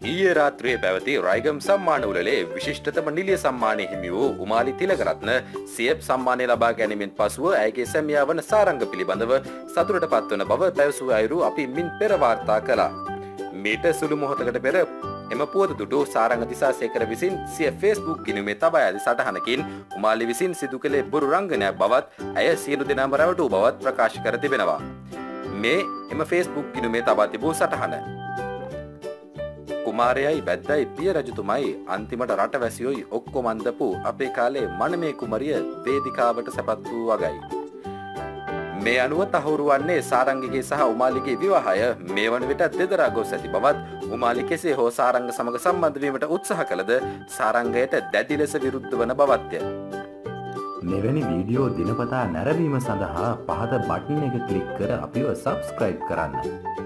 ඊයේ රාත්‍රයේ පැවති රයිගම් සම්මාන උළෙලේ විශිෂ්ටතම නිලිය සම්මානය හිමි වූ උමාලි තිලකරත්න සියප් සම්මානය ලබා ගැනීමෙන් පසුව ඇගේ සැමියා වන සාරංග පිළිබඳව සතුරට පත්වන බව පැවසූ අයුරු අපි මින් පෙරවාර්තා කළා. මීට සුළු මොහොතකට පෙර එම පුවත දුටු සාරංග දිසාසේකර විසින් සිය ෆේස්බුක් ගිනුමේ තබා ඇති සටහනකින් උමාලි විසින් සිදු කළේ බොරු රංගනයක් බවත් ඇය සියලු දෙනාම රැවටූ බවත් ප්‍රකාශ කර තිබෙනවා. මේ එම ෆේස්බුක් ගිනුමේ තබා තිබූ සටහන. කුමාරයයි වැද්දයි පිය රජතුමයි අන්තිමට රටවැසියොයි ඔක්කොමන්දපු අපේ කාලේ මනමේ කුමරිය වේදිකාවට සැපත් වූ වගයි. මේ අනුව තහවුරු වන්නේ සාරංගගේ සහ උමාලිගේ විවාහය මේ වන විට දෙදරා ගොස් ඇති බවත් උමාලි කෙසේ හෝ සාරංග සමඟ සම්බන්ධවීමට උත්සාහ කළද සාරංගයට දැඩි ලෙස විරුද්ධ වන බවත්ය. මෙවැනි වීඩියෝ දිනපතා නැරවීම සඳහා පහත බටන් එක කලික් කර අපිව සබස්ක්‍රයිබ් කරන්න.